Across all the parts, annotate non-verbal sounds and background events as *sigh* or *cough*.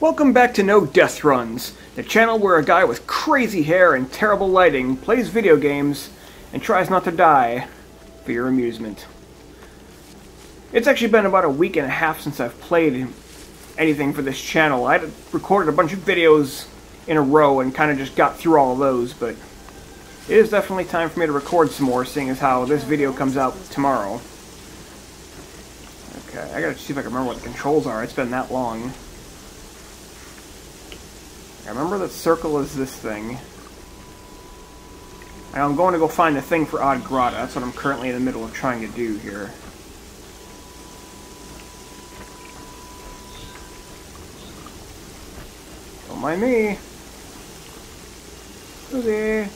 Welcome back to No Death Runs, the channel where a guy with crazy hair and terrible lighting plays video games and tries not to die for your amusement. It's actually been about a week and a half since I've played anything for this channel. I recorded a bunch of videos in a row and kind of just got through all of those, but it is definitely time for me to record some more, seeing as how this video comes out tomorrow. Okay, I gotta see if I can remember what the controls are. It's been that long. I remember that circle is this thing. And I'm going to go find the thing for Old Grata. That's what I'm currently in the middle of trying to do here. Don't mind me. Susie.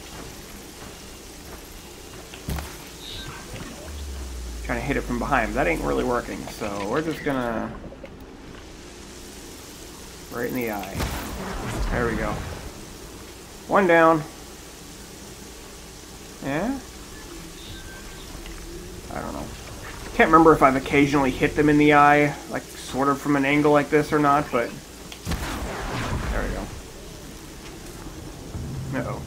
Trying to hit it from behind. That ain't really working, so we're just gonna... Right in the eye. There we go. One down. Yeah? I don't know. Can't remember if I've occasionally hit them in the eye, like sort of from an angle like this or not, but... There we go. Uh-oh.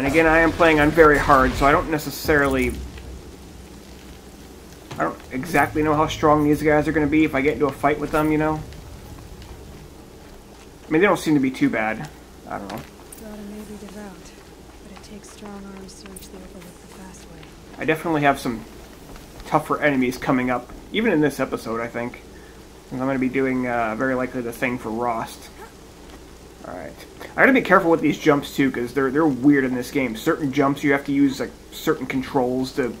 And again, I am playing on very hard, so I don't necessarily... I don't exactly know how strong these guys are going to be if I get into a fight with them, you know? I mean, they don't seem to be too bad. I don't know. Grata may be devout, but it takes strong arms to reach the overlook the fast way. I definitely have some tougher enemies coming up, even in this episode, I think. And I'm going to be doing, uh, very likely, the thing for Rost. Alright. I gotta be careful with these jumps, too, because they're, they're weird in this game. Certain jumps, you have to use, like, certain controls to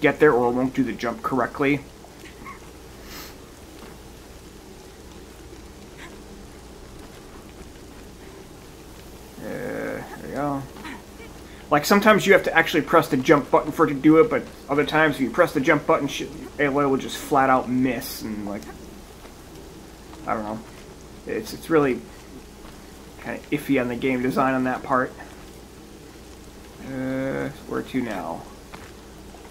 get there, or it won't do the jump correctly. Uh, there we go. Like, sometimes you have to actually press the jump button for it to do it, but other times if you press the jump button, Aloy will just flat out miss, and, like... I don't know. It's, it's really kind of iffy on the game design on that part. Uh, where to now?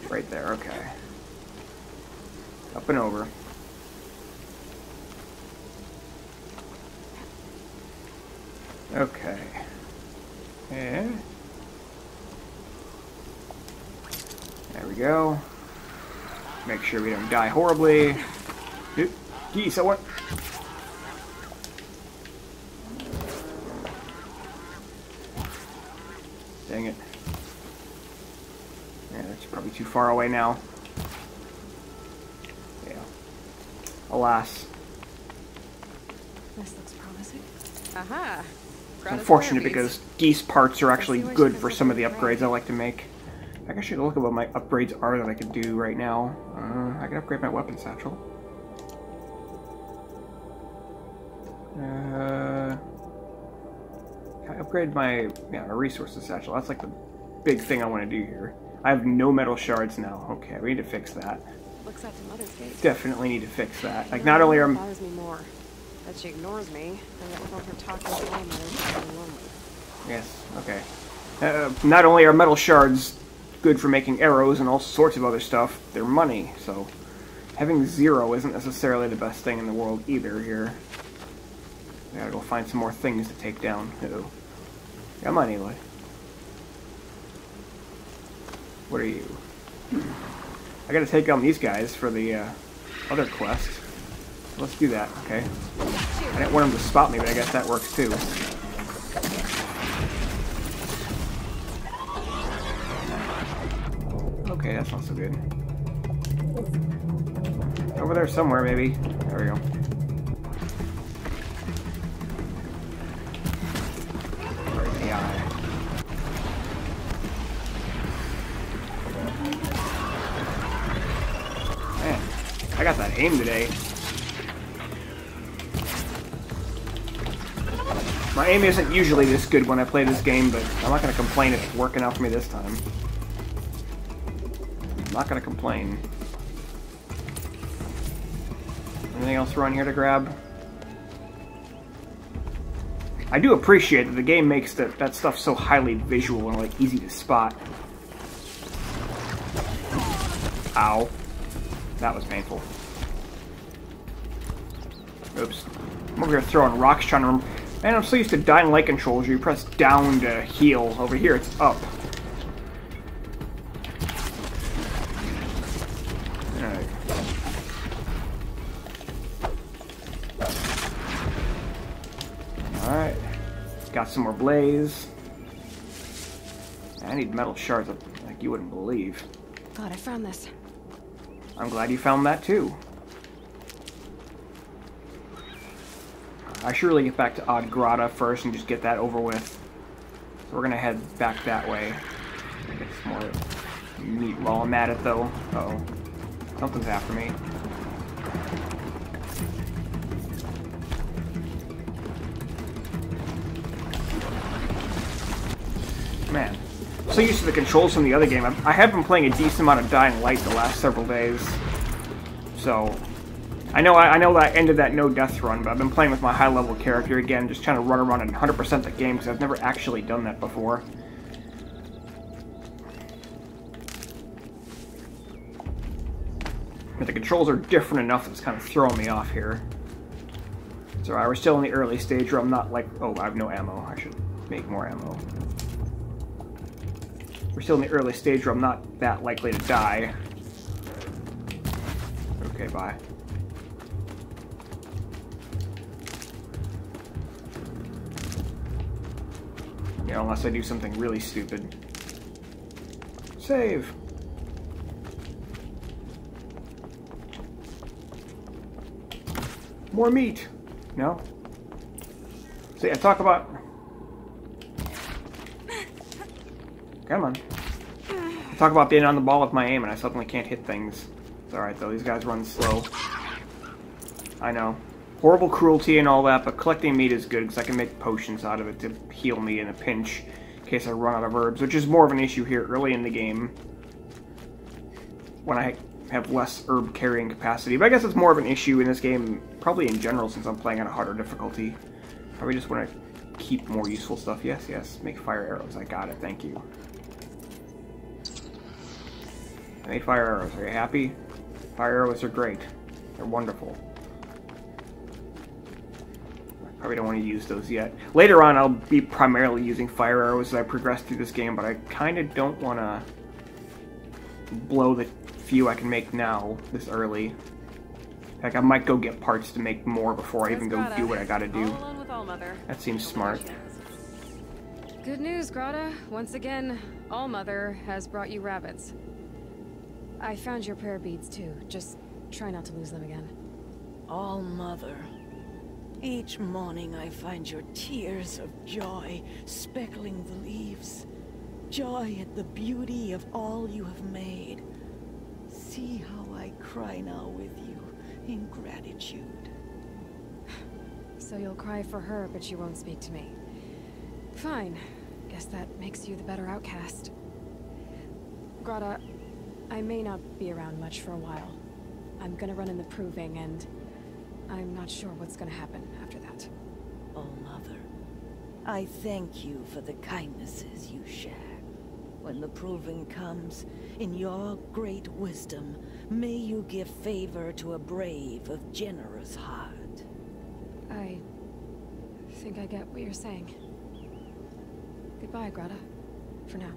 Right there, okay. Up and over. Okay. Yeah. There we go. Make sure we don't die horribly. Geese, I want... Dang it. Yeah, that's probably too far away now. Yeah. Alas. This looks promising. Aha! It's unfortunate because geese parts are actually good for some of the upgrades I like to make. I guess I should look at what my upgrades are that I could do right now. Uh, I can upgrade my weapon satchel. Uh, I upgrade my yeah my resources satchel. That's like the big thing I want to do here. I have no metal shards now. Okay, we need to fix that. Looks like the mother's gate. Definitely need to fix that. Like not only are bothers me more that she ignores me, and that without her talking to my mother, lonely. Yes, okay. Uh, not only are metal shards good for making arrows and all sorts of other stuff, they're money, so having zero isn't necessarily the best thing in the world either here. I gotta go find some more things to take down. Uh oh Come on, Aloy. What are you? I gotta take on these guys for the uh, other quest. Let's do that, okay? I didn't want them to spot me, but I guess that works too. Okay, that's not so good. Over there somewhere, maybe. There we go. Aim today. My aim isn't usually this good when I play this game, but I'm not going to complain it's working out for me this time. I'm not going to complain. Anything else around here to grab? I do appreciate that the game makes that, that stuff so highly visual and like easy to spot. Ow. That was painful. Oops. I'm over here throwing rocks trying to remember. Man, I'm so used to dying light controls. You press down to heal. Over here, it's up. Alright. Alright. Got some more blaze. I need metal shards like you wouldn't believe. God, I found this. I'm glad you found that too. I should really get back to Old Grata first and just get that over with. So we're gonna head back that way. Get some more meat while I'm at it though. Uh oh Something's after me. Man, so used to the controls from the other game. I have been playing a decent amount of Dying Light the last several days. So, I know I, I know that I ended that no death run, but I've been playing with my high level character again, just trying to run around and 100% the game because I've never actually done that before. But the controls are different enough that's kind of throwing me off here. So right, we're still in the early stage where I'm not like, oh, I have no ammo. I should make more ammo. We're still in the early stage where I'm not that likely to die. Okay, bye. Unless I do something really stupid. Save! More meat! No? See, I talk about Come on. Talk about being on the ball with my aim and I suddenly can't hit things. It's alright though, these guys run slow. I know. Horrible cruelty and all that, but collecting meat is good because I can make potions out of it to heal me in a pinch in case I run out of herbs, which is more of an issue here early in the game when I have less herb carrying capacity. But I guess it's more of an issue in this game, probably in general, since I'm playing on a harder difficulty. Probably just want to keep more useful stuff. Yes, yes, make fire arrows. I got it, thank you. I made fire arrows. Are you happy? Fire arrows are great. They're wonderful. I probably don't want to use those yet. Later on, I'll be primarily using fire arrows as I progress through this game, but I kind of don't want to blow the few I can make now this early. Like, I might go get parts to make more before I even go do what I gotta do. That seems smart. Good news, Grata. Once again, All-Mother has brought you rabbits. I found your prayer beads too. Just try not to lose them again. All Mother. Each morning I find your tears of joy speckling the leaves. Joy at the beauty of all you have made. See how I cry now with you in gratitude. So you'll cry for her, but you won't speak to me. Fine. Guess that makes you the better outcast. Grata, I may not be around much for a while. I'm gonna run in the proving, and I'm not sure what's gonna happen after that. Oh, Mother. I thank you for the kindnesses you share. When the proving comes, in your great wisdom, may you give favor to a brave of generous heart. I think I get what you're saying. Goodbye, Grata. For now.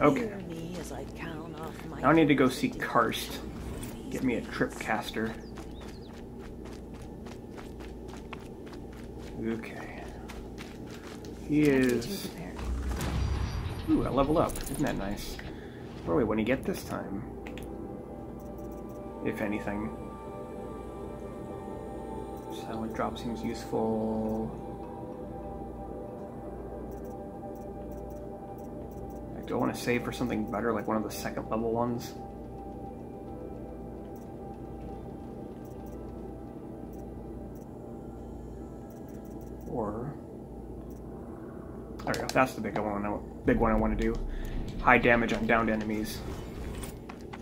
Okay. Now I need to go see Karst. Get me a tripcaster. Okay. He is... Ooh, I leveled up. Isn't that nice? Where are we when you get this time? If anything. Silent drop seems useful. Do I want to save for something better, like one of the second level ones? Or... There we go, that's the big one, big one I want to do. High damage on downed enemies.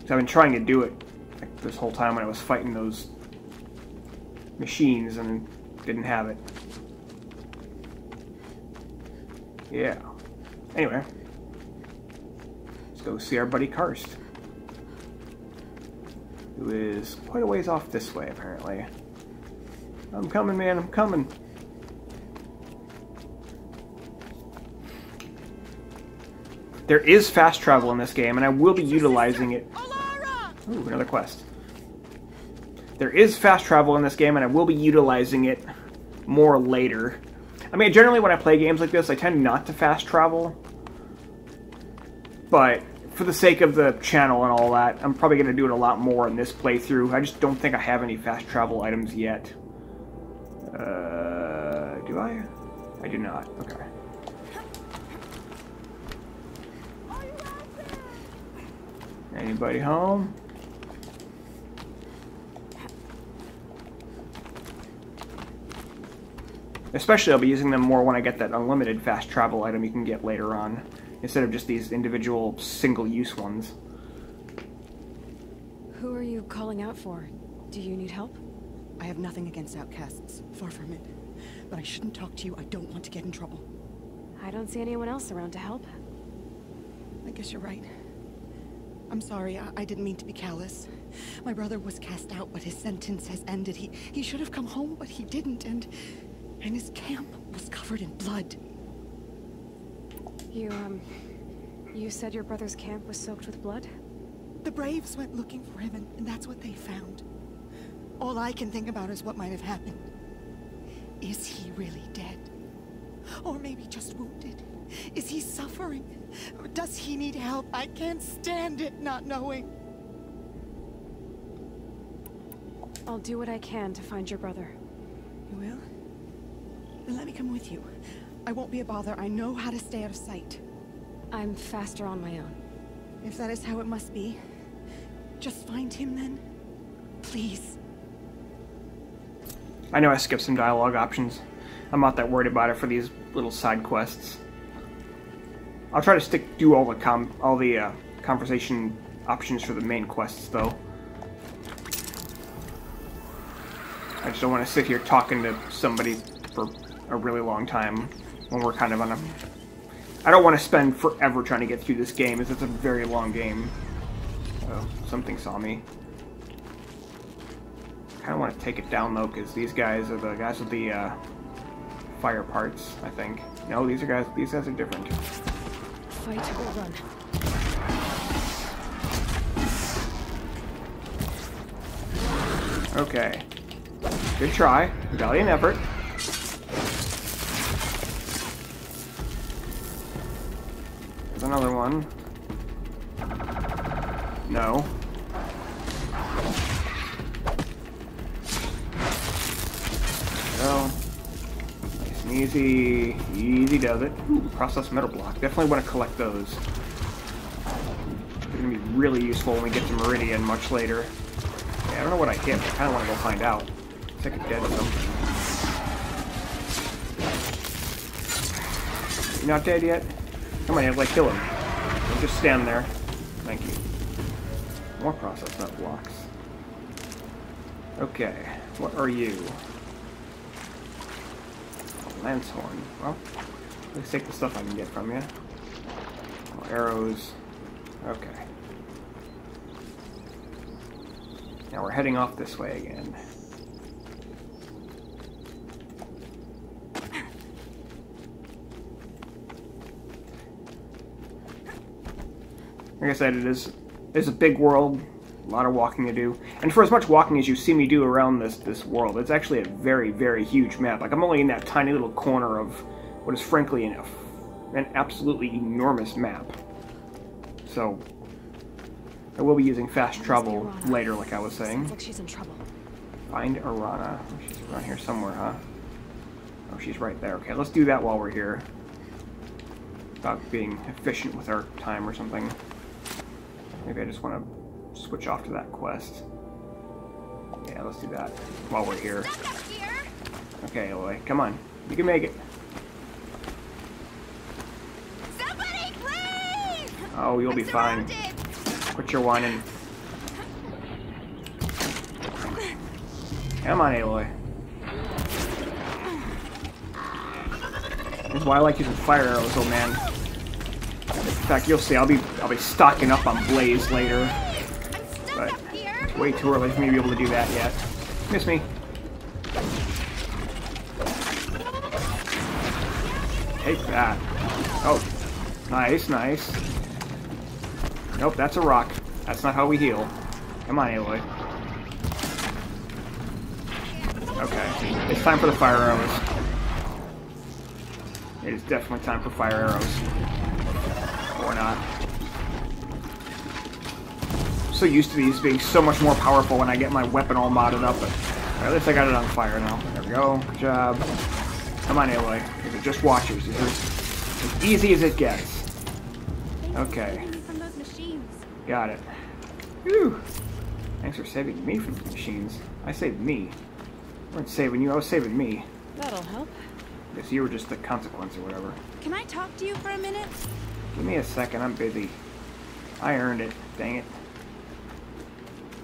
I've been trying to do it like, this whole time when I was fighting those machines and didn't have it. Yeah. Anyway, go see our buddy Karst, who is quite a ways off this way, apparently. I'm coming, man, I'm coming. There is fast travel in this game, and I will be utilizing it. Ooh, another quest. There is fast travel in this game, and I will be utilizing it more later. I mean, generally when I play games like this, I tend not to fast travel. But for the sake of the channel and all that, I'm probably going to do it a lot more in this playthrough. I just don't think I have any fast travel items yet. Uh, do I? I do not. Okay. Anybody home? Especially I'll be using them more when I get that unlimited fast travel item you can get later on, instead of just these individual single-use ones. Who are you calling out for? Do you need help? I have nothing against outcasts, far from it. But I shouldn't talk to you, I don't want to get in trouble. I don't see anyone else around to help. I guess you're right. I'm sorry, I, I didn't mean to be callous. My brother was cast out, but his sentence has ended. He he should have come home, but he didn't, and and his camp was covered in blood. You, um... You said your brother's camp was soaked with blood? The Braves went looking for him, and, and that's what they found. All I can think about is what might have happened. Is he really dead? Or maybe just wounded? Is he suffering? Or does he need help? I can't stand it not knowing. I'll do what I can to find your brother. You will? Then let me come with you. I won't be a bother. I know how to stay out of sight. I'm faster on my own. If that is how it must be, just find him then. Please. I know I skipped some dialogue options. I'm not that worried about it for these little side quests. I'll try to stick do all the com all the uh, conversation options for the main quests though. I just don't want to sit here talking to somebody for a really long time when we're kind of on a... I don't want to spend forever trying to get through this game, as it's a very long game. Oh, something saw me. I kind of want to take it down, though, because these guys are the guys with the uh, fire parts, I think. No, these are guys. These guys are different. Fight or run. Okay. Good try. Valiant effort. Another one. No. Go. Nice and easy. Easy does it. Ooh, processed metal block. Definitely want to collect those. They're going to be really useful when we get to Meridian much later. Yeah, I don't know what I hit, but I kind of want to go find out. It's like a dead something. You not dead yet? Come on, like kill him. Don't just stand there. Thank you. More process nut blocks. Okay, what are you? Lance horn. Well, let's take the stuff I can get from you. Arrows. Okay. Now we're heading off this way again. Like I said, it is it's a big world, a lot of walking to do. And for as much walking as you see me do around this this world, it's actually a very, very huge map. Like, I'm only in that tiny little corner of what is frankly an, an absolutely enormous map. So, I will be using fast travel later, like I was saying. Sounds like she's in trouble. Find Arana. Oh, she's around here somewhere, huh? Oh, she's right there. Okay, let's do that while we're here. About being efficient with our time or something. Maybe I just want to switch off to that quest. Yeah, let's do that while we're here. Okay, Aloy, come on. You can make it. Oh, you'll be fine. Quit your whining. Come on, Aloy. That's why I like using fire arrows, old man. In fact, you'll see. I'll be I'll be stocking up on Blaze later, but it's way too early for me to be able to do that yet. Miss me. Take that. Oh, nice, nice. Nope, that's a rock. That's not how we heal. Come on, Aloy. Okay, it's time for the fire arrows. It is definitely time for fire arrows. Or not. So used to these being so much more powerful when I get my weapon all modded up, but at least I got it on fire now. There we go. Good job. Come on, Aloy. These are just watchers. These are as easy as it gets. Okay. for saving me from those machines. Got it. Whew. Thanks for saving me from the machines. I saved me. I wasn't saving you, I was saving me. That'll help. Guess you were just the consequence or whatever. Can I talk to you for a minute? Give me a second, I'm busy. I earned it, dang it.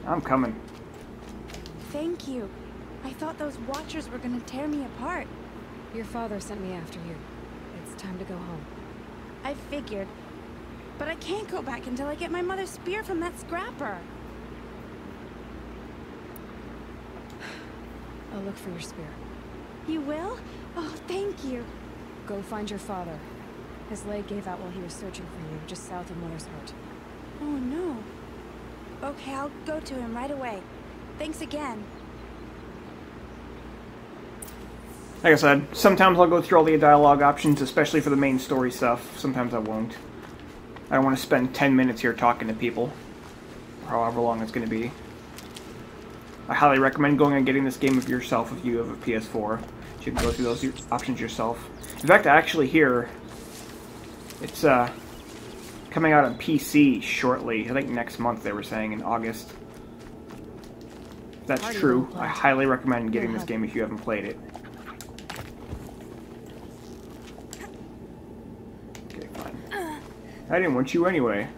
I'm coming. Thank you. I thought those watchers were gonna tear me apart. Your father sent me after you. It's time to go home. I figured. But I can't go back until I get my mother's spear from that scrapper. *sighs* I'll look for your spear. You will? Oh, thank you. Go find your father. His leg gave out while he was searching for you, just south of Mother's Heart. Oh no. Okay, I'll go to him right away. Thanks again. Like I said, sometimes I'll go through all the dialogue options, especially for the main story stuff. Sometimes I won't. I don't want to spend 10 minutes here talking to people. However long it's going to be. I highly recommend going and getting this game of yourself if you have a PS4. So you can go through those options yourself. In fact, I actually here, it's uh, coming out on PC shortly. I think next month they were saying in August. If that's true, I highly recommend getting this game if you haven't played it. Okay, fine. I didn't want you anyway.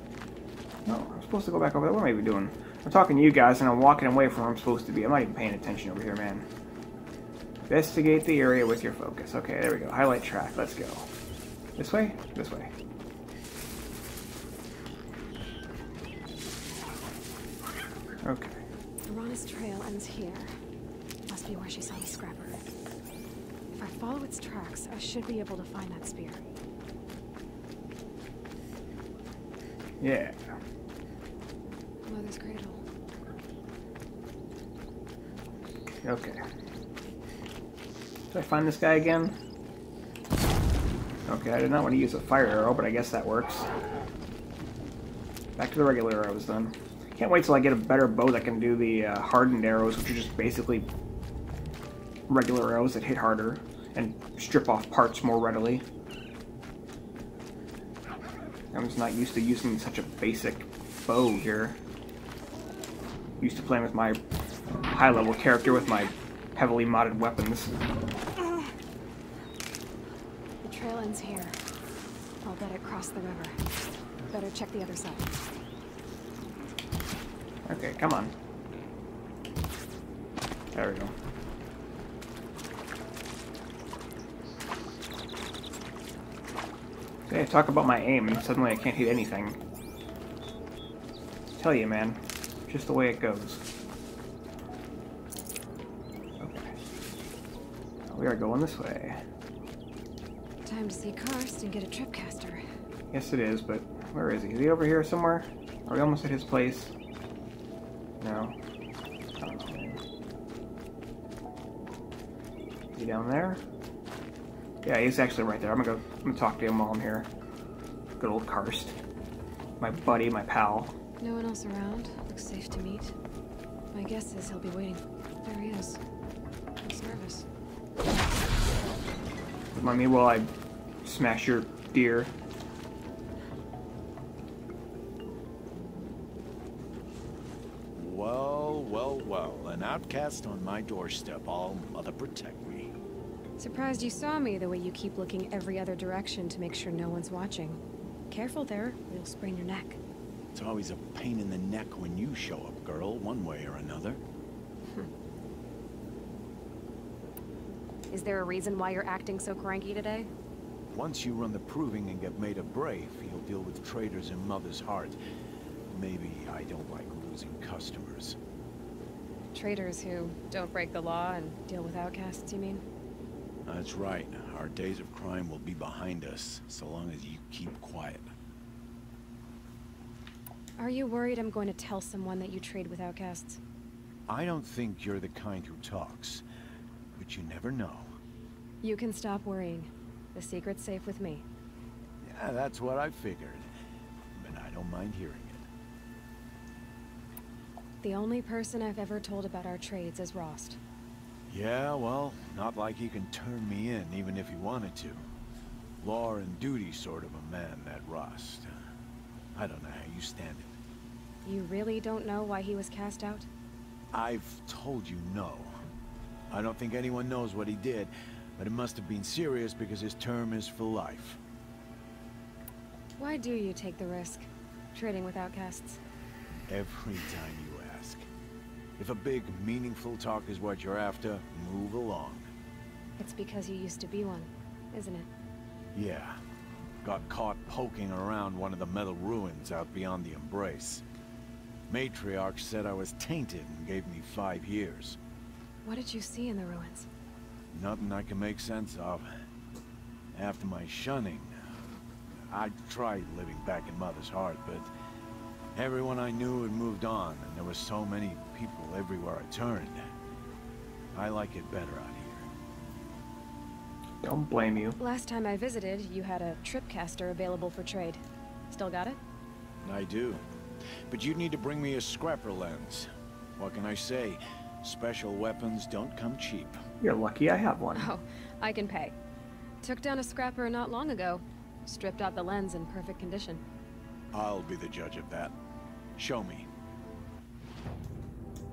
No, I'm supposed to go back over there. What am I even doing? I'm talking to you guys, and I'm walking away from where I'm supposed to be. I'm not even paying attention over here, man. Investigate the area with your focus. Okay, there we go. Highlight track. Let's go. This way? This way. Okay. Arana's trail ends here. Must be where she saw the scrapper. If I follow its tracks, I should be able to find that spear. Yeah. Mother's cradle. Okay. Did I find this guy again? Okay, I did not want to use a fire arrow, but I guess that works. Back to the regular arrows then. Can't wait till I get a better bow that can do the uh, hardened arrows, which are just basically regular arrows that hit harder and strip off parts more readily. I'm just not used to using such a basic bow here. Used to playing with my high level character with my heavily modded weapons. Ends here. I'll bet it crossed the river. Better check the other side. Okay, come on. There we go. Okay, talk about my aim, and suddenly I can't hit anything. Tell you, man. Just the way it goes. Okay. We are going this way. Time to see Karst and get a tripcaster. Yes, it is, but where is he? Is he over here somewhere? Are we almost at his place? No. I don't know. Is he down there? Yeah, he's actually right there. I'm gonna go. I'm gonna talk to him while I'm here. Good old Karst, my buddy, my pal. No one else around. Looks safe to meet. My guess is he'll be waiting. There he is. He's nervous. Remind me while I smash your deer. Well, well, well. An outcast on my doorstep. All mother protect me. Surprised you saw me the way you keep looking every other direction to make sure no one's watching. Careful there, or you'll sprain your neck. It's always a pain in the neck when you show up, girl, one way or another. Is there a reason why you're acting so cranky today? Once you run the proving and get made a brave, you'll deal with traitors in Mother's Heart. Maybe I don't like losing customers. Traitors who don't break the law and deal with outcasts, you mean? That's right. Our days of crime will be behind us, so long as you keep quiet. Are you worried I'm going to tell someone that you trade with outcasts? I don't think you're the kind who talks, but you never know. You can stop worrying. The secret's safe with me. Yeah, that's what I figured. But I don't mind hearing it. The only person I've ever told about our trades is Rost. Yeah, well, not like he can turn me in, even if he wanted to. Law and duty sort of a man, that Rost. I don't know how you stand it. You really don't know why he was cast out? I've told you no. I don't think anyone knows what he did, but it must have been serious because his term is for life. Why do you take the risk? Trading with outcasts? Every time you ask. If a big, meaningful talk is what you're after, move along. It's because you used to be one, isn't it? Yeah. Got caught poking around one of the metal ruins out beyond the Embrace. Matriarch said I was tainted and gave me five years. What did you see in the ruins? Nothing I can make sense of. After my shunning, I tried living back in Mother's Heart, but everyone I knew had moved on, and there were so many people everywhere I turned. I like it better out here. Don't blame you. Last time I visited, you had a tripcaster available for trade. Still got it? I do. But you'd need to bring me a scrapper lens. What can I say? Special weapons don't come cheap. You're lucky I have one. Oh, I can pay. Took down a scrapper not long ago. Stripped out the lens in perfect condition. I'll be the judge of that. Show me.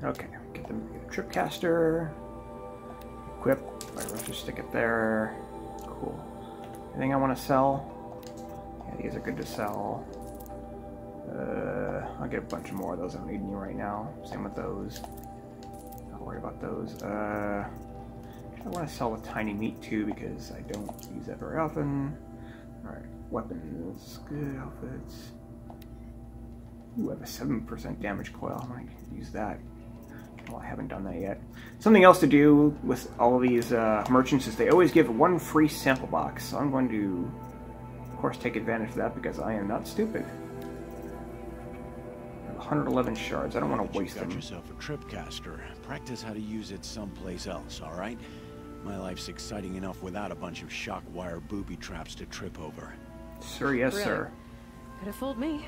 Okay, get the tripcaster. Equip. Fire rusher, stick it there. Cool. Anything I want to sell? Yeah, these are good to sell. Uh, I'll get a bunch more of those. I don't need any right now. Same with those. Don't worry about those. Uh, I want to sell the tiny meat too because I don't use that very often. Alright, weapons. Good outfits. Ooh, I have a 7% damage coil. I might use that. Well, I haven't done that yet. Something else to do with all of these uh, merchants is they always give one free sample box. So I'm going to, of course, take advantage of that because I am not stupid. 111 shards. I don't want to waste you got them. yourself a tripcaster. Practice how to use it someplace else, all right? My life's exciting enough without a bunch of shock wire booby traps to trip over. Sir, yes, Really? sir. Could have fooled me.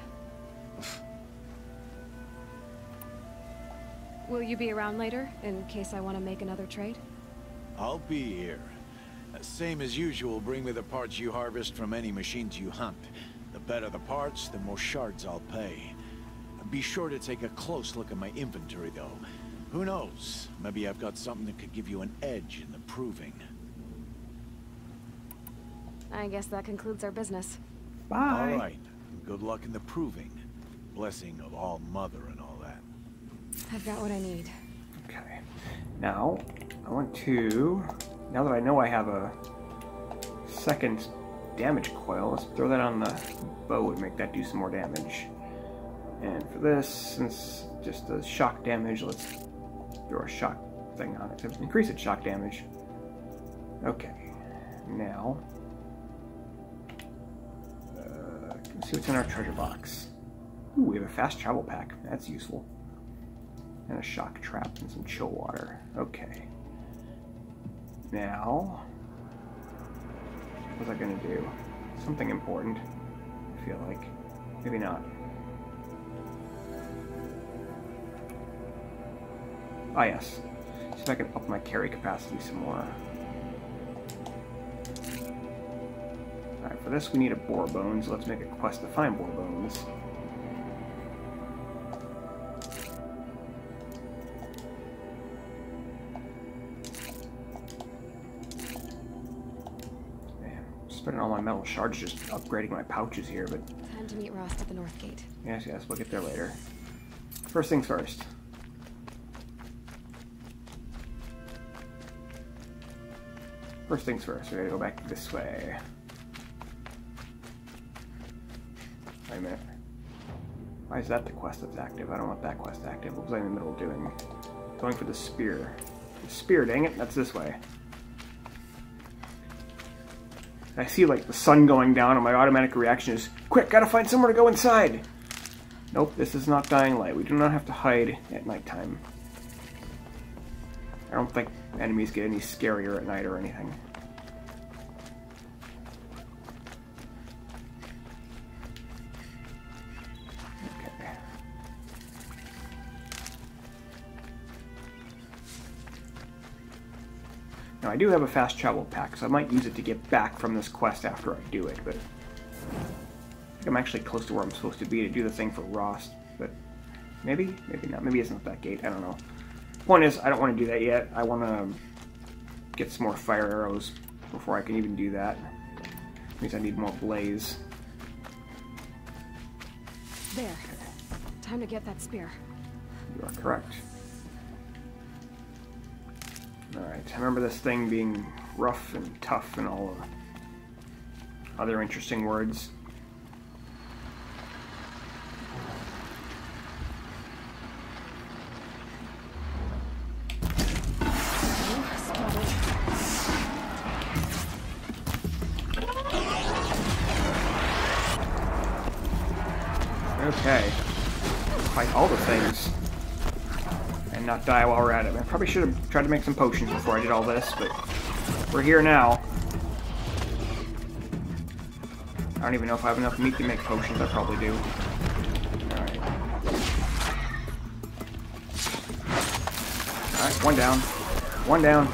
Will you be around later, in case I want to make another trade? I'll be here. Same as usual, bring me the parts you harvest from any machines you hunt. The better the parts, the more shards I'll pay. Be sure to take a close look at my inventory, though. Who knows? Maybe I've got something that could give you an edge in the proving. I guess that concludes our business. Bye. All right. Good luck in the proving. Blessing of All Mother and all that. I've got what I need. Okay. Now, I want to, now that I know I have a second damage coil, let's throw that on the bow and make that do some more damage. And for this, since just the shock damage, let's throw a shock thing on it to increase its shock damage. Okay. Now, uh, let's see what's in our treasure box. Ooh, we have a fast travel pack. That's useful. And a shock trap and some chill water. Okay. Now, what was I gonna do? Something important. I feel like. Maybe not. Ah, yes. See if I can up my carry capacity some more. Alright, for this we need a boar bones. Let's make a quest to find boar bones. Man, spending all my metal shards just upgrading my pouches here, but Time to meet Rost at the North Gate. yes, yes, we'll get there later. First things first. First things first, we gotta go back this way. Wait a minute. Why is that the quest that's active? I don't want that quest active. What was I in the middle of doing? Going for the spear. The spear, dang it, that's this way. I see like the sun going down and my automatic reaction is, quick, gotta find somewhere to go inside. Nope, this is not dying light. We do not have to hide at nighttime. I don't think enemies get any scarier at night or anything. Okay. Now I do have a fast travel pack, so I might use it to get back from this quest after I do it, but I'm actually close to where I'm supposed to be to do the thing for Rost, but maybe, maybe not. Maybe it's not that gate. I don't know. Point is, I don't want to do that yet. I want to get some more fire arrows before I can even do that. Means I need more blaze. There. Time to get that spear. You are correct. Alright, I remember this thing being rough and tough and all the other interesting words. Die while we're at it. I probably should have tried to make some potions before I did all this, but we're here now. I don't even know if I have enough meat to make potions. I probably do. Alright. Alright, one down. One down.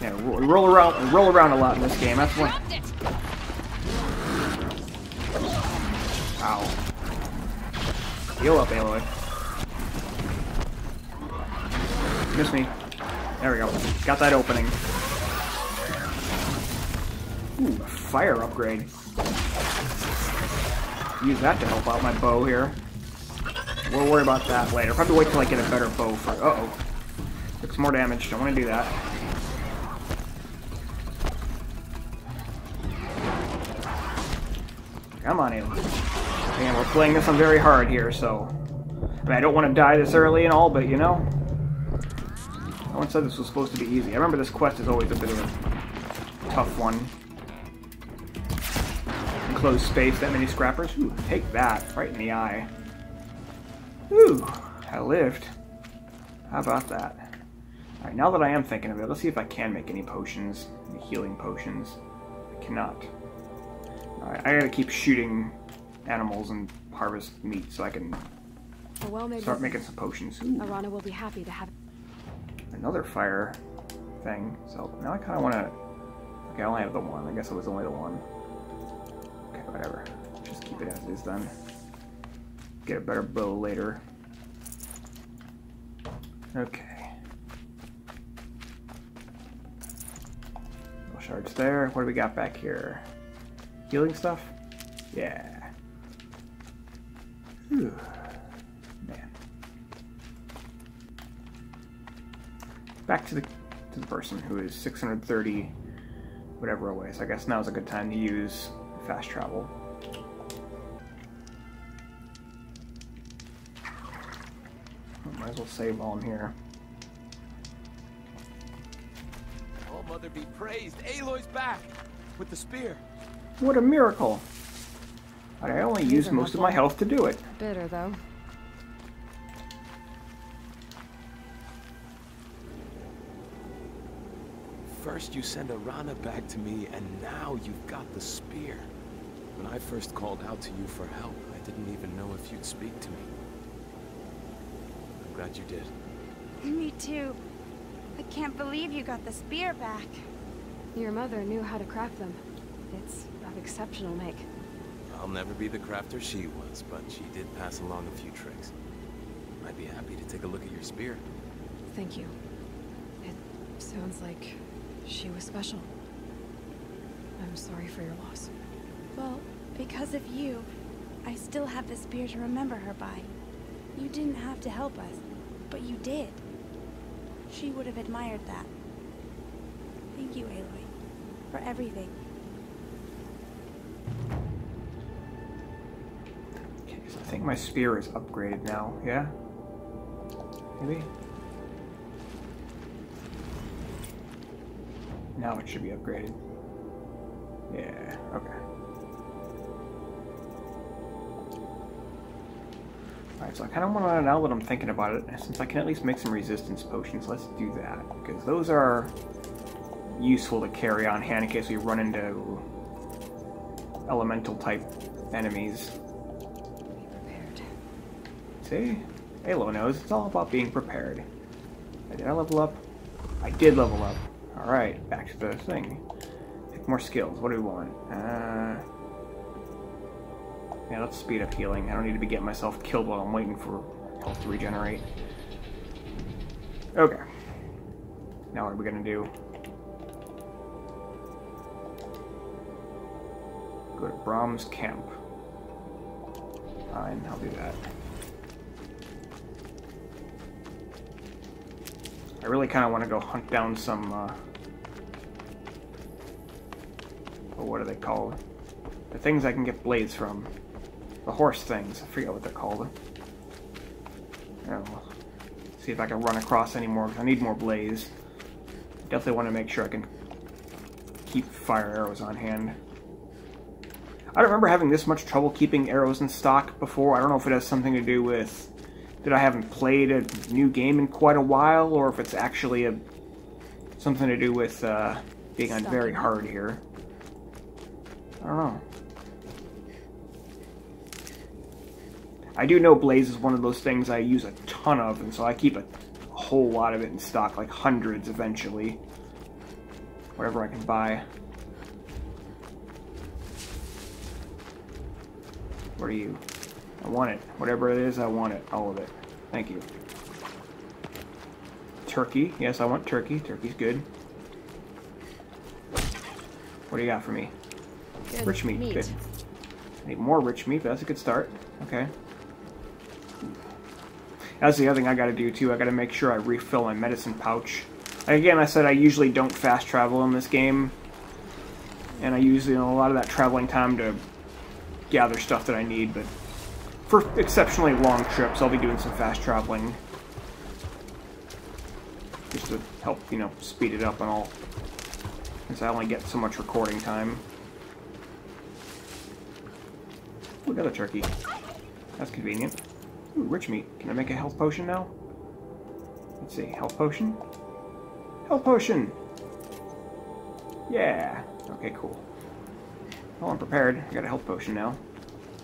Yeah, we roll around, we roll around a lot in this game. That's one. Ow. Heal up, Aloy. Miss me. There we go. Got that opening. Ooh, a fire upgrade. Use that to help out my bow here. We'll worry about that later. Probably wait till I get a better bow for. Uh oh. Took some more damage. Don't want to do that. Come on, Aloy. And we're playing this on very hard here, so... I mean, I don't want to die this early and all, but you know... No one said this was supposed to be easy. I remember this quest is always a bit of a tough one. Enclosed space, that many scrappers. Ooh, take that. Right in the eye. Ooh, I lived. How about that? Alright, now that I am thinking of it, let's see if I can make any potions. Any healing potions. I cannot. Alright, I gotta keep shooting animals and harvest meat so I can well-made start making some potions. Ooh, Arana will be happy to have another fire thing. So now I kind of want to... Okay, I only have the one. I guess it was only the one. Okay, whatever. Just keep it as is then. Get a better bow later. Okay. No shards there. What do we got back here? Healing stuff? Yeah. Whew. Back to the to the person who is 630 whatever away. So I guess now is a good time to use fast travel. Might as well save while I'm here. Oh, mother be praised. Aloy's back with the spear. What a miracle! But I only used most of my health to do it. bitter, though. First you send Arana back to me, and now you've got the spear. When I first called out to you for help, I didn't even know if you'd speak to me. I'm glad you did. Me too. I can't believe you got the spear back. Your mother knew how to craft them. It's of exceptional make. I'll never be the crafter she was, but she did pass along a few tricks. I'd be happy to take a look at your spear. Thank you. It sounds like she was special. I'm sorry for your loss. Well, because of you, I still have the spear to remember her by. You didn't have to help us, but you did. She would have admired that. Thank you, Aloy, for everything. Okay, so I think my spear is upgraded now, yeah? Maybe? Now it should be upgraded. Yeah, okay. Alright, so I kind of want to, now that I'm thinking about it, since I can at least make some resistance potions, let's do that. Because those are useful to carry on hand in case we run into elemental type enemies. See? Halo knows it's all about being prepared. Did I level up? I did level up. Alright, back to the thing. Pick more skills. What do we want? Uh, yeah, let's speed up healing. I don't need to be getting myself killed while I'm waiting for health to regenerate. Okay. Now what are we gonna do? Go to Brom's Camp. Fine, I'll do that. I really kind of want to go hunt down some, uh, oh, what are they called? The things I can get blades from. The horse things. I forget what they're called. Well, see if I can run across any more, 'cause I need more blades. Definitely want to make sure I can keep fire arrows on hand. I don't remember having this much trouble keeping arrows in stock before. I don't know if it has something to do with that I haven't played a new game in quite a while, or if it's actually a something to do with uh, being on very hard here. I don't know. I do know Blaze is one of those things I use a ton of, and so I keep a whole lot of it in stock, like hundreds eventually. Whatever I can buy. What are you? I want it. Whatever it is, I want it. All of it. Thank you. Turkey. Yes, I want turkey. Turkey's good. What do you got for me? Good. Rich meat. Good. I need more rich meat, but that's a good start. Okay. That's the other thing I gotta do too. I gotta make sure I refill my medicine pouch. Again, I said I usually don't fast travel in this game. And I use you know, a lot of that traveling time to gather stuff that I need, but for exceptionally long trips, I'll be doing some fast traveling. Just to help, you know, speed it up and all. Since I only get so much recording time. Ooh, another turkey. That's convenient. Ooh, rich meat. Can I make a health potion now? Let's see. Health potion? Health potion! Yeah. Okay, cool. Well, I'm prepared. I got a health potion now.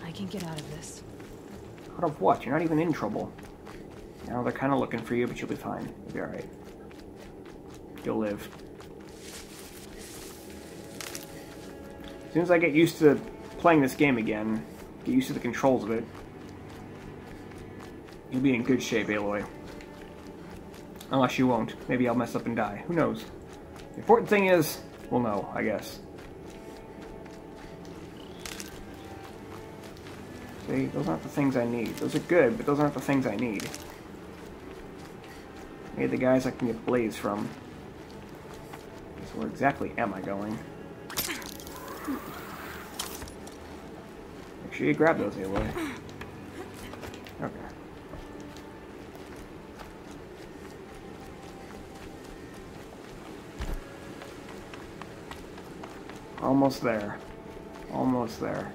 I can get out of this. Out of what? You're not even in trouble. Now they're kind of looking for you, but you'll be fine. You'll be alright. You'll live. As soon as I get used to playing this game again, get used to the controls of it, you'll be in good shape, Aloy. Unless you won't. Maybe I'll mess up and die. Who knows? The important thing is, we'll know, I guess. Those aren't the things I need. Those are good, but those aren't the things I need. I need the guys I can get blaze from. So where exactly am I going? Make sure you grab those, Aloy. Okay. Almost there. Almost there.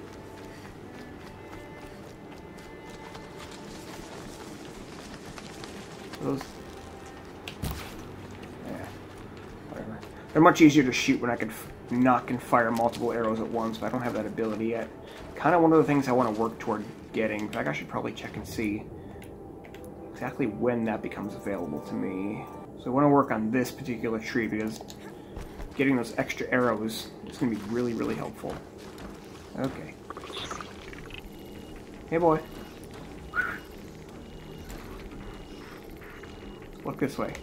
Those. Yeah. Whatever. They're much easier to shoot when I can nock and fire multiple arrows at once, but I don't have that ability yet. Kind of one of the things I want to work toward getting. In fact, I should probably check and see exactly when that becomes available to me. So I want to work on this particular tree because getting those extra arrows is going to be really, really helpful. Okay. Hey, boy. Look this way.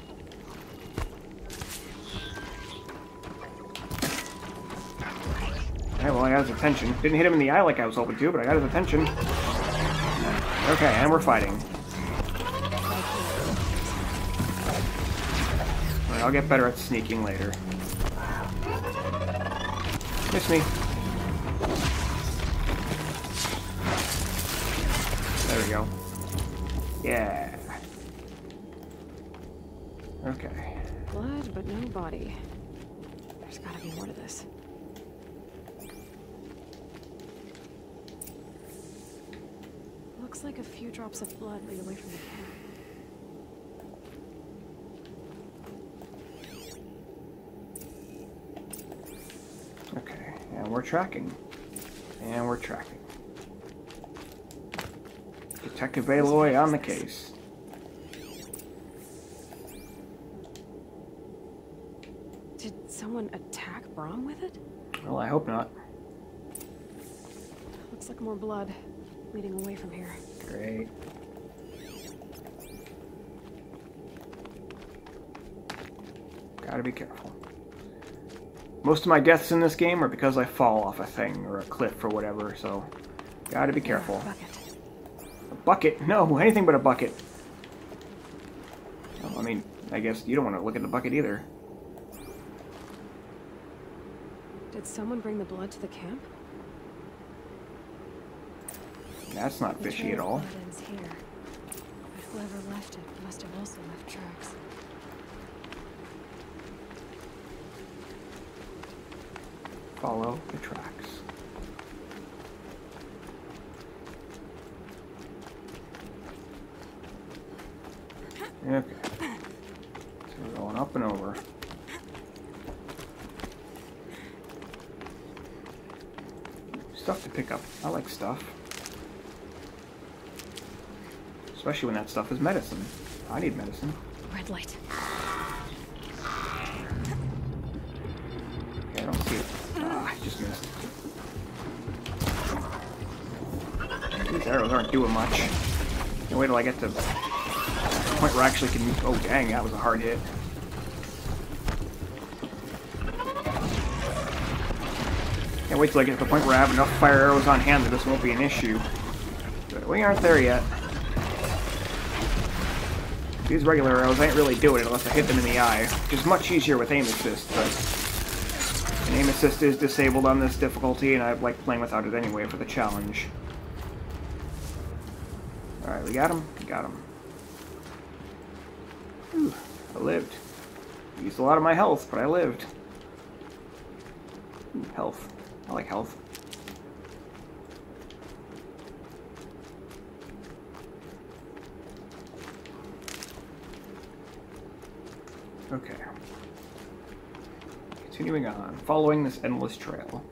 Alright, well, I got his attention. Didn't hit him in the eye like I was hoping to, but I got his attention. Okay, and we're fighting. I'll get better at sneaking later. Miss me. Looks like a few drops of blood lead away from the camp. Okay, and we're tracking. And we're tracking. Detective Aloy on the case. Did someone attack Brom with it? Well, I hope not. Looks like more blood leading away from here. Great. Gotta be careful. Most of my deaths in this game are because I fall off a thing or a cliff or whatever, so gotta be careful. Ah, bucket. A bucket? No, *laughs* anything but a bucket. Well, I mean, I guess you don't want to look at the bucket either. Did someone bring the blood to the camp? That's not The fishy at all. here. But whoever left it must have also left tracks. Follow the tracks. Okay. So we're going up and over. Stuff to pick up. I like stuff. Especially when that stuff is medicine. I need medicine. Red light. Okay, I don't see it. Ah, I just missed. These arrows aren't doing much. Can't wait till I get to the point where I actually can... Oh, dang, that was a hard hit. Can't wait till I get to the point where I have enough fire arrows on hand that this won't be an issue. But we aren't there yet. These regular arrows ain't really doing it unless I hit them in the eye, which is much easier with aim assist, but aim assist is disabled on this difficulty, and I like playing without it anyway for the challenge. Alright, we got him? We got him. Whew, I lived. Used a lot of my health, but I lived. Ooh, health. I like health. Okay. Continuing on, following this endless trail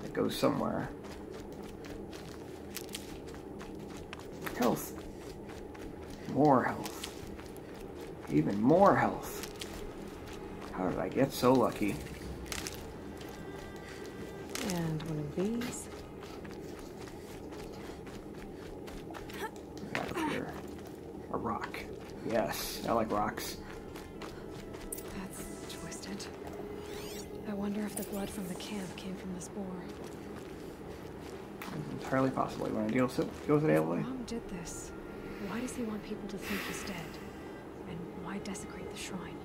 that goes somewhere. Health. More health. Even more health. How did I get so lucky? Came from this boar. It's entirely possible. You want to deal with it? Deal with it, Aloy? Mom did this. Why does he want people to think he's dead? And why desecrate the shrine?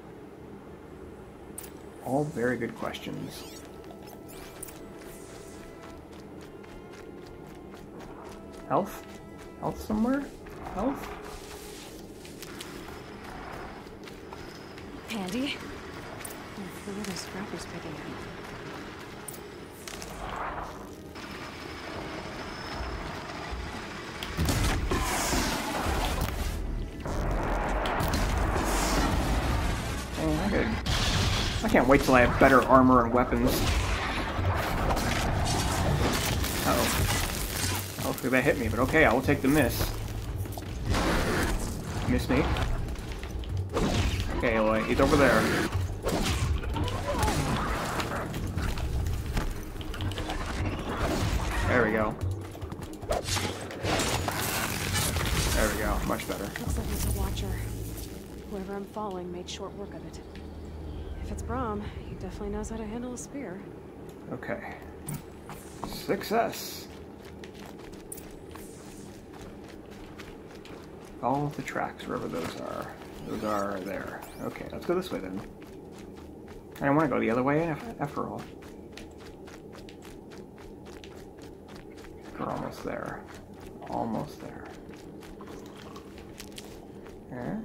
All very good questions. Health? Health somewhere? Health? Handy. Look at scrappers picking up. Wait till I have better armor and weapons. Uh oh Hopefully that hit me, but okay, I will take the miss. Miss me? Okay, Aloy, he's over there. There we go. There we go, much better. Looks like he's a watcher. Whoever I'm following made short work of it. It's Brom, he definitely knows how to handle a spear. Okay. Success. Follow the tracks wherever those are. Those are there. Okay, let's go this way then. I don't want to go the other way af- after all. We're almost there. Almost there. Yeah.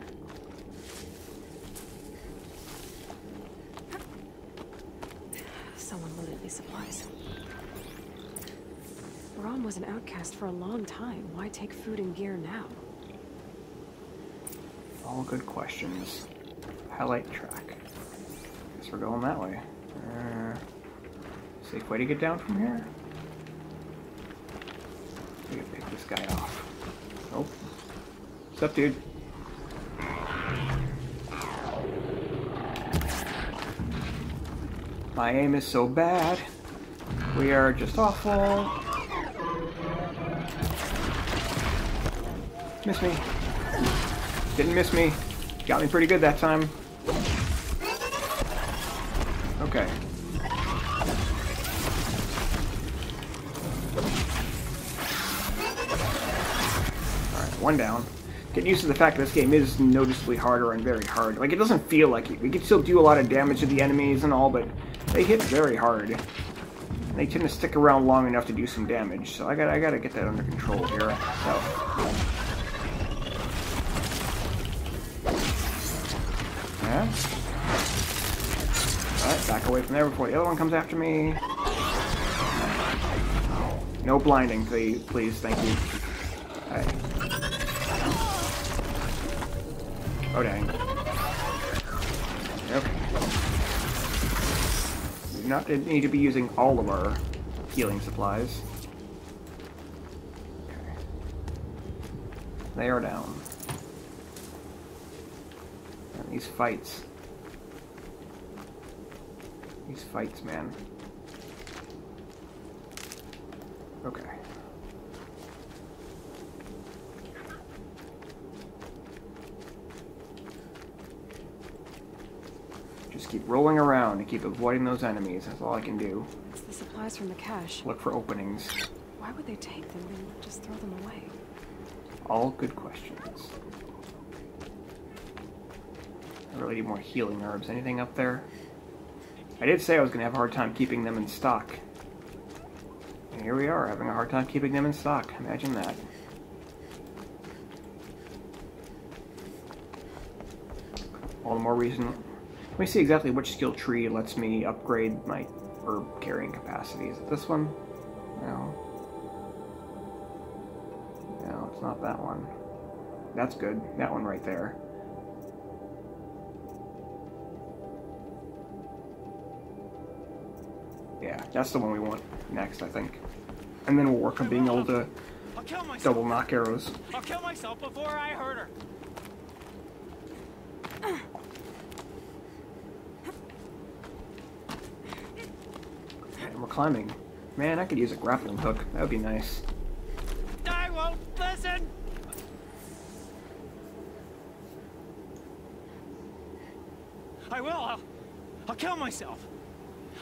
Someone supplies. Brom was an outcast for a long time. Why take food and gear now? All good questions. Highlight track. Guess we're going that way. Uh, safe way to get down from here? We can pick this guy off. Nope. What's up, dude? My aim is so bad. We are just awful. Miss me. Didn't miss me. Got me pretty good that time. Okay. Alright, one down. Get used to the fact that this game is noticeably harder and very hard. Like, it doesn't feel like it. We can still do a lot of damage to the enemies and all, but they hit very hard. They tend to stick around long enough to do some damage, so I gotta, I gotta get that under control here. So. Yeah. Alright, back away from there before the other one comes after me. No blinding, please, please thank you. Alright. Oh dang. Not need to be using all of our healing supplies. Okay. They are down. And these fights. These fights, man. Okay. Just keep rolling around and keep avoiding those enemies. That's all I can do. It's the supplies from the cache. Look for openings. Why would they take them and just throw them away? All good questions. I really need more healing herbs. Anything up there? I did say I was going to have a hard time keeping them in stock. And here we are, having a hard time keeping them in stock. Imagine that. All the more reason. Let me see exactly which skill tree lets me upgrade my herb carrying capacity. Is it this one? No. No, it's not that one. That's good. That one right there. Yeah, that's the one we want next, I think. And then we'll work on being able to double nock arrows. I'll kill myself before I hurt her. Climbing. Man, I could use a grappling hook. That would be nice. I won't listen. I will. I'll, I'll kill myself.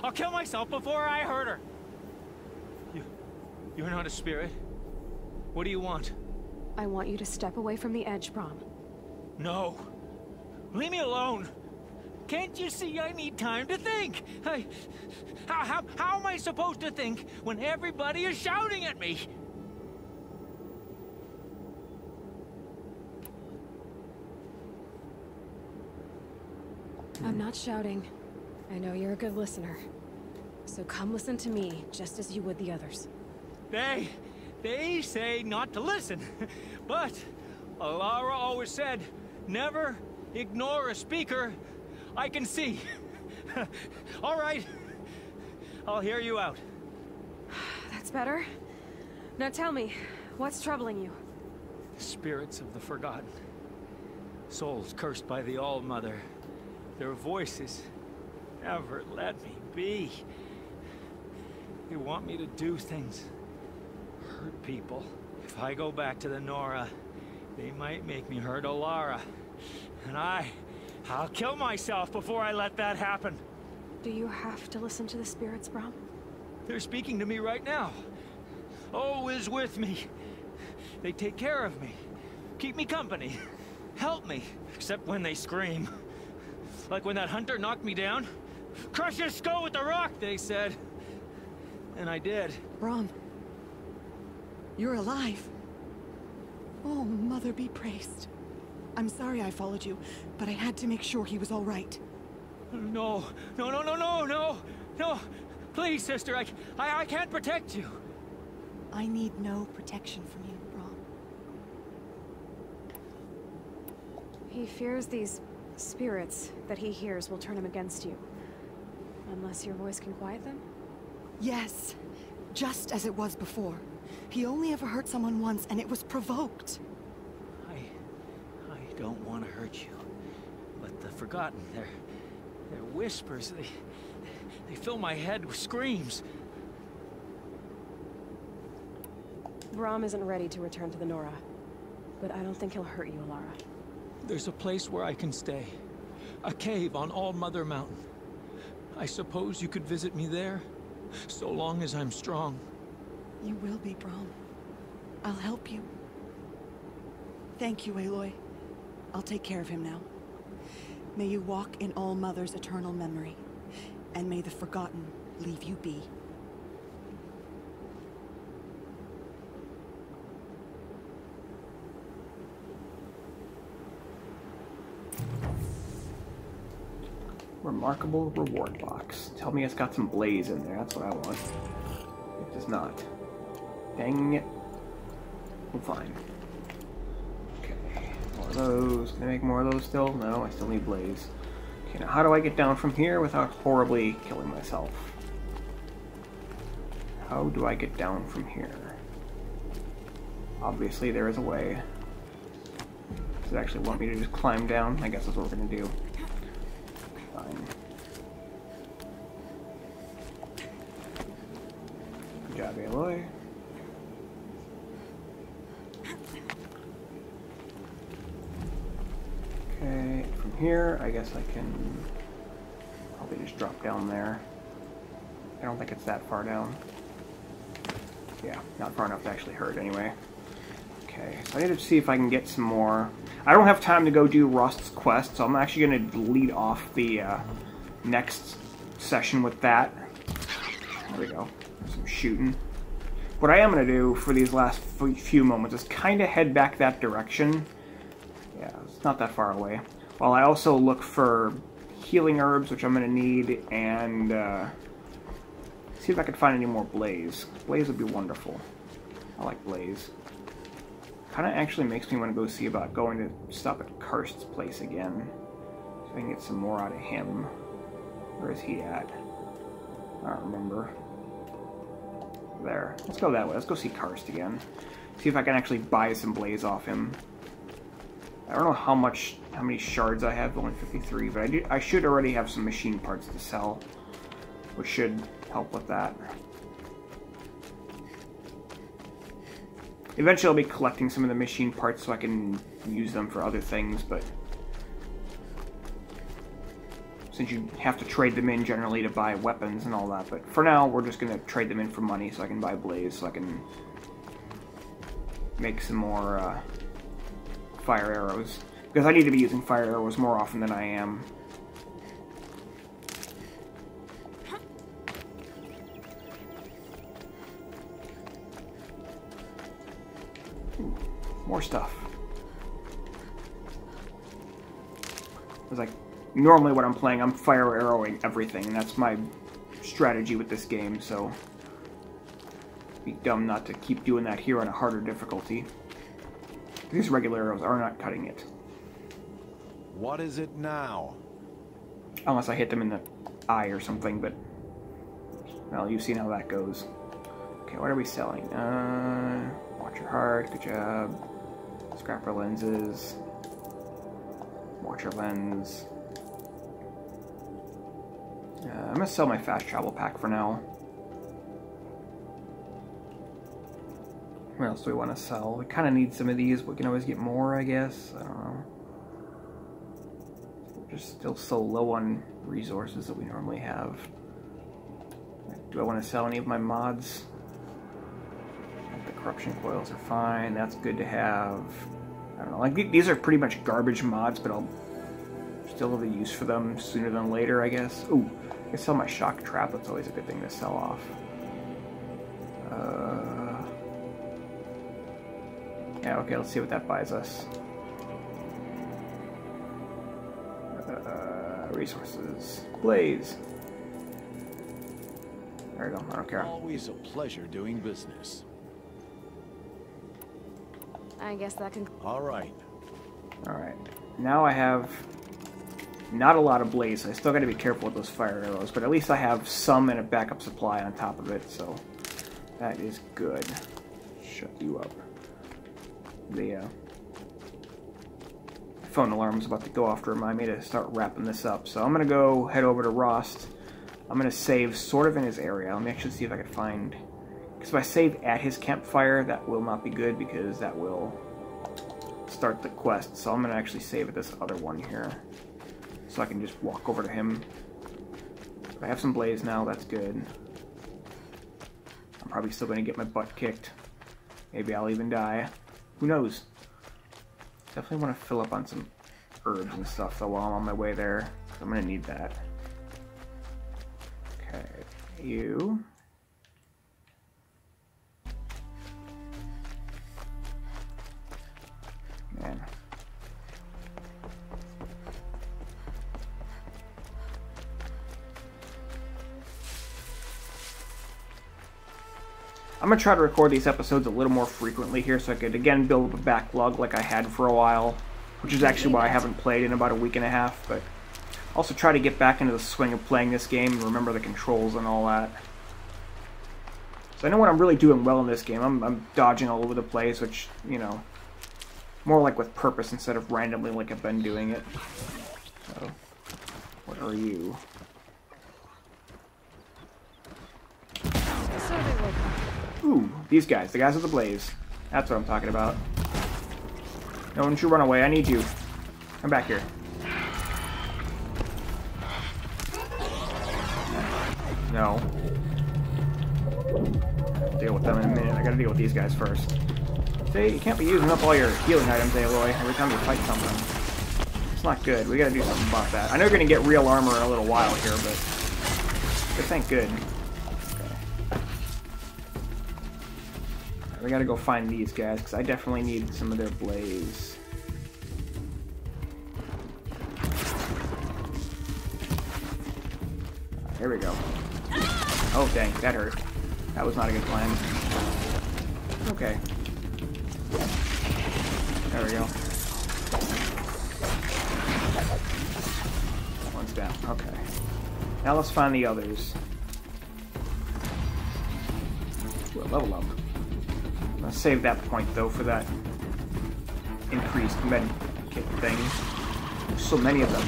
I'll kill myself before I hurt her. You, you're not a spirit. What do you want? I want you to step away from the edge, Brom. No. Leave me alone. Can't you see I need time to think? I, how, how, how am I supposed to think when everybody is shouting at me? I'm not shouting. I know you're a good listener. So come listen to me, just as you would the others. They, they say not to listen. *laughs* But Alara always said, never ignore a speaker I can see. *laughs* All right, I'll hear you out. That's better. Now tell me, what's troubling you? The Spirits of the forgotten. Souls cursed by the All-Mother. Their voices never let me be. They want me to do things. Hurt people. If I go back to the Nora, they might make me hurt Alara. And I... I'll kill myself before I let that happen. Do you have to listen to the spirits, Brom? They're speaking to me right now. Oh is with me. They take care of me. Keep me company. Help me. Except when they scream. Like when that hunter knocked me down. Crush his skull with the rock, they said. And I did. Brom. You're alive. Oh, Mother be praised. I'm sorry I followed you, but I had to make sure he was all right. No, no, no, no, no, no, no. Please, sister, I, I, I can't protect you. I need no protection from you, Brom. He fears these spirits that he hears will turn him against you. Unless your voice can quiet them? Yes, just as it was before. He only ever hurt someone once, and it was provoked. I... I don't want to hurt you. But the Forgotten, they're... They're whispers. They... They fill my head with screams. Brom isn't ready to return to the Nora. But I don't think he'll hurt you, Alara. There's a place where I can stay. A cave on All Mother Mountain. I suppose you could visit me there? So long as I'm strong. You will be, Brom. I'll help you. Thank you, Aloy. I'll take care of him now. May you walk in All Mother's eternal memory. And may the Forgotten leave you be. Remarkable reward box. Tell me it's got some blaze in there. That's what I want. It does not. Dang it. Well, fine. Those. Can I make more of those still? No, I still need blaze. Okay, now how do I get down from here without horribly killing myself? How do I get down from here? Obviously there is a way. Does it actually want me to just climb down? I guess that's what we're gonna do. Fine. Good job, Aloy. Okay, from here, I can probably just drop down there. I don't think it's that far down. Yeah, not far enough to actually hurt anyway. Okay, so I need to see if I can get some more. I don't have time to go do Rost's quest, so I'm actually going to lead off the uh, next session with that. There we go. Some shooting. What I am going to do for these last few moments is kind of head back that direction. Yeah, it's not that far away. While I also look for healing herbs, which I'm going to need, and uh, see if I can find any more blaze. Blaze would be wonderful. I like blaze. Kind of actually makes me want to go see about going to stop at Karst's place again. So I can get some more out of him. Where is he at? I don't remember. There. Let's go that way. Let's go see Karst again. See if I can actually buy some blaze off him. I don't know how much, how many shards I have, only 53, but I, do, I should already have some machine parts to sell, which should help with that. Eventually I'll be collecting some of the machine parts so I can use them for other things, but since you have to trade them in generally to buy weapons and all that, but for now we're just going to trade them in for money so I can buy blaze, so I can make some more uh, fire arrows. Because I need to be using fire arrows more often than I am. Ooh, more stuff. It's like, normally when I'm playing, I'm fire arrowing everything, and that's my strategy with this game, so... Be dumb not to keep doing that here on a harder difficulty. These regular arrows are not cutting it. What is it now? Unless I hit them in the eye or something, but... Well, you've seen how that goes. Okay, what are we selling? Uh, watch your heart, good job. Scrapper lenses. Watcher lens. Uh, I'm gonna sell my fast travel pack for now. What else do we want to sell? We kind of need some of these. We can always get more, I guess. I don't know. Just still so low on resources that we normally have. Do I want to sell any of my mods? The corruption coils are fine. That's good to have. I don't know. Like these are pretty much garbage mods, but I'll still have a use for them sooner than later, I guess. Ooh, I sell my shock trap. That's always a good thing to sell off. Uh, yeah, okay, let's see what that buys us. Resources. Blaze. There you go. I don't care. Always a pleasure doing business. I guess that can. All right. Alright. Now I have not a lot of blaze. I still got to be careful with those fire arrows, but at least I have some and a backup supply on top of it, so that is good. Shut you up. The uh, phone alarm is about to go off to remind me to start wrapping this up. So I'm going to go head over to Rost. I'm going to save sort of in his area. Let me actually see if I can find... Because if I save at his campfire, that will not be good because that will start the quest. So I'm going to actually save at this other one here. So I can just walk over to him. I have some blaze now, that's good. I'm probably still going to get my butt kicked. Maybe I'll even die. Who knows? Definitely want to fill up on some herbs and stuff though while I'm on my way there. I'm going to need that. Okay, you. Man. I'm going to try to record these episodes a little more frequently here so I could, again, build up a backlog like I had for a while, which is actually why I haven't played in about a week and a half, but also try to get back into the swing of playing this game and remember the controls and all that. So I know when I'm really doing well in this game, I'm, I'm dodging all over the place, which, you know, more like with purpose instead of randomly like I've been doing it. So, what are you? So they will Ooh, these guys, the guys with the blaze. That's what I'm talking about. No one should run away. I need you. Come back here. No. Deal with them in a minute. I gotta deal with these guys first. See, you can't be using up all your healing items, eh, Aloy, every time you fight something. It's not good. We gotta do something about that. I know you're gonna get real armor in a little while here, but this ain't good. We gotta go find these guys, because I definitely need some of their blaze. Here we go. Oh, dang, that hurt. That was not a good plan. Okay. There we go. One's down. Okay. Now let's find the others. Level up. Save that point though for that increased med kit thing. There's so many of them.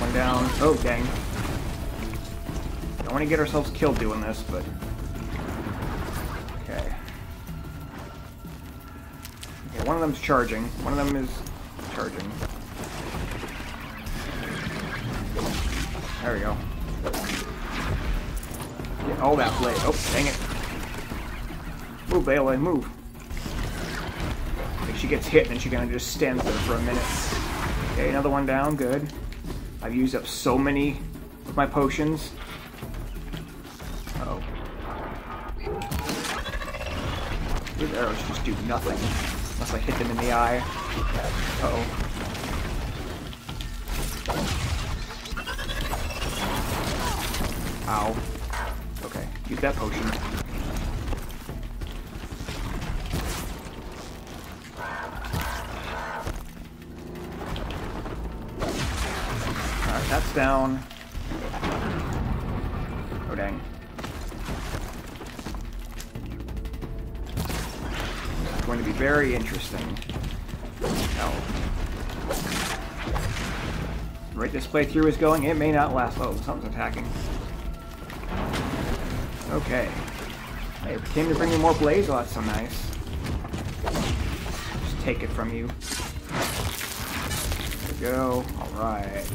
One down. Oh dang. Don't want to get ourselves killed doing this, but okay. Okay, one of them's charging. One of them is charging. There we go. All that blade. Oh, dang it. Move, Aloy, move. Think she gets hit and she kind of just stands there for a minute. Okay, another one down. Good. I've used up so many of my potions. Uh oh These arrows just do nothing. Unless I hit them in the eye. Uh-oh. Ow. Use that potion. Alright, that's down. Oh dang. It's going to be very interesting. Now, right this playthrough is going, it may not last. Oh, something's attacking. Okay. Hey, came to bring me more blaze. Oh, that's so nice. Just take it from you. There we go. Alright.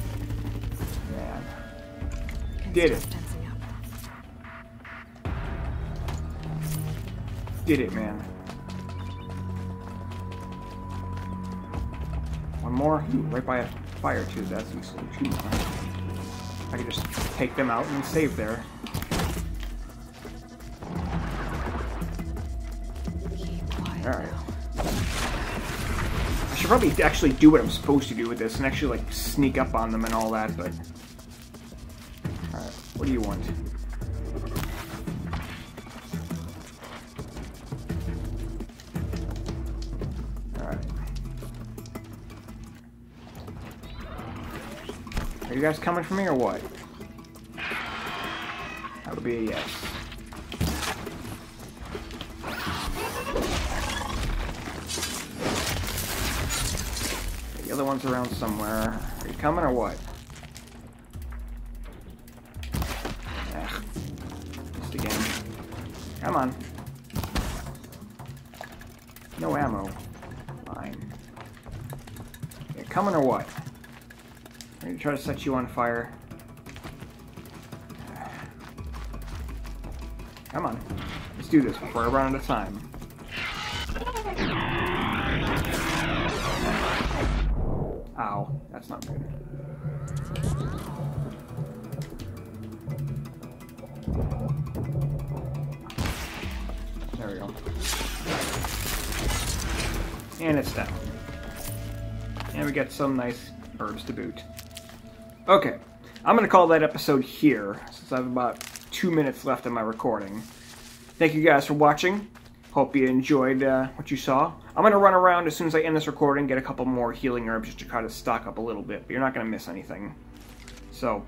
Man. Did it. Did it, man. One more? Ooh, right by a fire, too. That's useful. I can just take them out and save there. Probably actually do what I'm supposed to do with this and actually like sneak up on them and all that, but... Alright, what do you want? Alright. Are you guys coming for me or what? That would be a yes. Other one's around somewhere. Are you coming or what? Ugh. Missed again. Come on. No ammo. Fine. You coming or what? I'm gonna try to set you on fire. Come on. Let's do this before I run out of time. That's not good. There we go. And it's down. And we get some nice herbs to boot. Okay, I'm going to call that episode here, since I have about two minutes left in my recording. Thank you guys for watching. Hope you enjoyed uh, what you saw. I'm going to run around as soon as I end this recording, get a couple more healing herbs just to try to stock up a little bit, but you're not going to miss anything. So,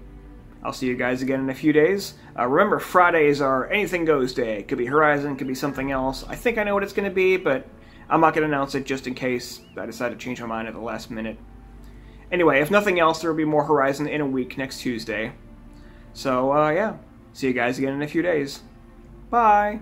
I'll see you guys again in a few days. Uh, remember, Fridays are Anything Goes Day. It could be Horizon, could be something else. I think I know what it's going to be, but I'm not going to announce it just in case I decide to change my mind at the last minute. Anyway, if nothing else, there will be more Horizon in a week next Tuesday. So, uh, yeah. See you guys again in a few days. Bye!